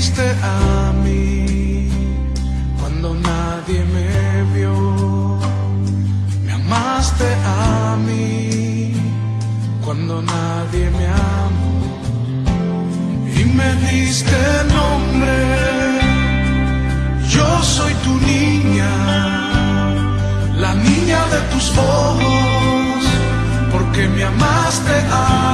diste a mí cuando nadie me vio. Me amaste a mí cuando nadie me amó. Y me diste nombre. Yo soy tu niña, la niña de tus ojos, porque me amaste a mí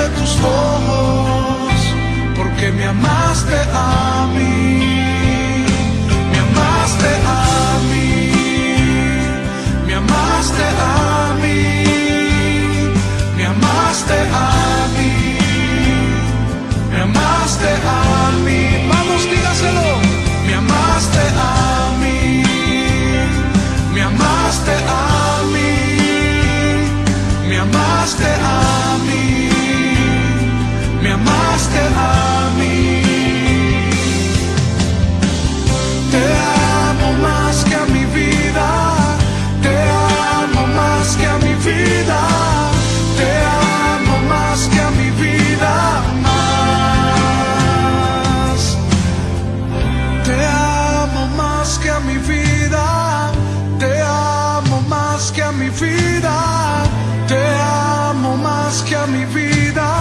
de tus ojos, porque me amaste a mí. Me amaste a mí, me amaste a mí, me amaste a mí, me amaste a mí. Vamos, dígaselo. Me amaste a mí, me amaste a mí, me amaste a mí me amaste a mí. Te amo más que a mi vida, te amo más que a mi vida, te amo más que a mi vida, más. Te amo más que a mi vida, te amo más que a mi vida, te amo más que a mi vida.